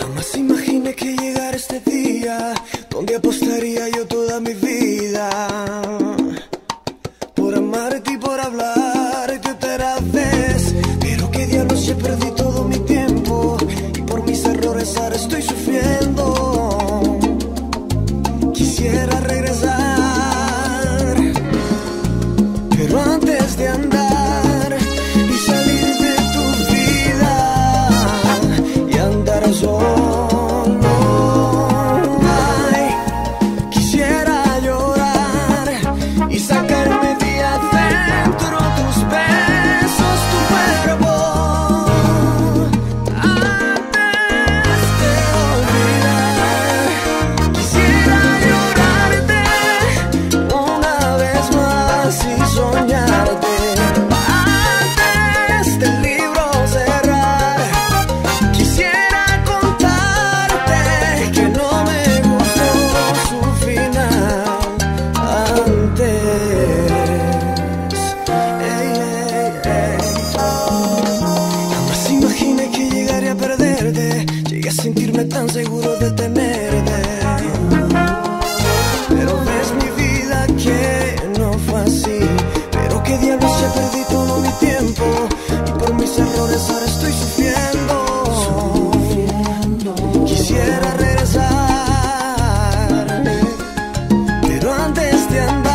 Jamás imaginé que llegara este día donde apostaría yo toda mi vida por amarte y por hablarte otra vez. Pero que diablos ya perdí todo mi tiempo y por mis errores ahora estoy sufriendo. Quisiera regresar. Yeah. tiendas.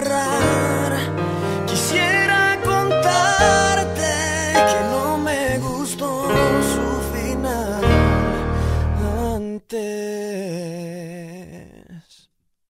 tierra